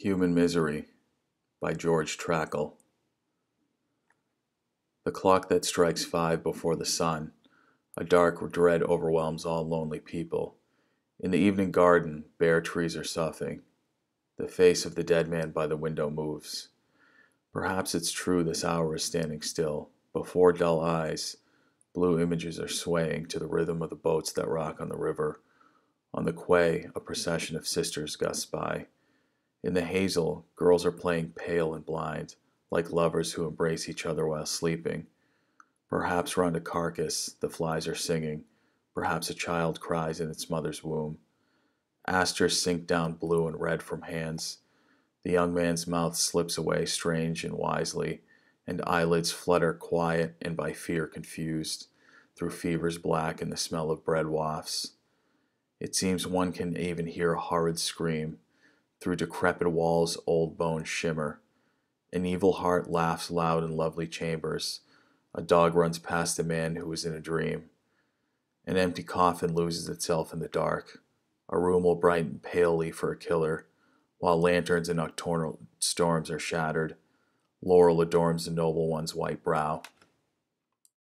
Human Misery by George Trakl. The clock that strikes five before the sun, a dark dread overwhelms all lonely people. In the evening garden, bare trees are soughing. The face of the dead man by the window moves. Perhaps it's true this hour is standing still. Before dull eyes, blue images are swaying to the rhythm of the boats that rock on the river. On the quay, a procession of sisters gusts by. In the hazel, girls are playing pale and blind, like lovers who embrace each other while sleeping. Perhaps round a carcass the flies are singing, perhaps a child cries in its mother's womb. Asters sink down blue and red from hands. The young man's mouth slips away strange and wisely, and eyelids flutter quiet and by fear confused, through fevers black and the smell of bread wafts. It seems one can even hear a horrid scream through decrepit walls old bones shimmer. An evil heart laughs loud in lovely chambers. A dog runs past a man who is in a dream. An empty coffin loses itself in the dark. A room will brighten palely for a killer, while lanterns in nocturnal storms are shattered. Laurel adorns the noble one's white brow.